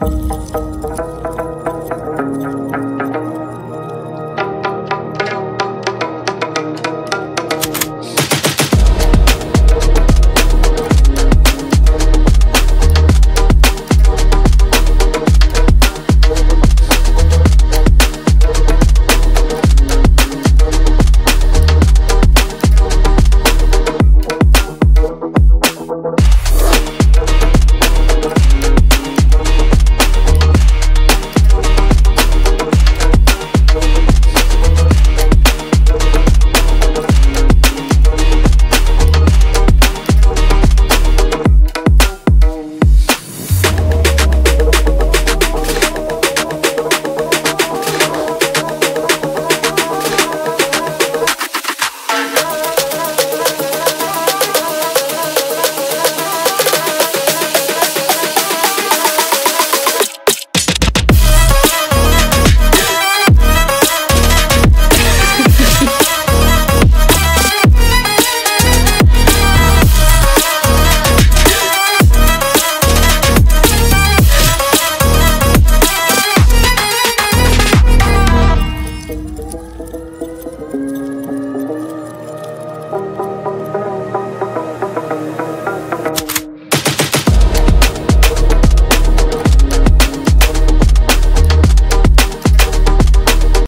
Música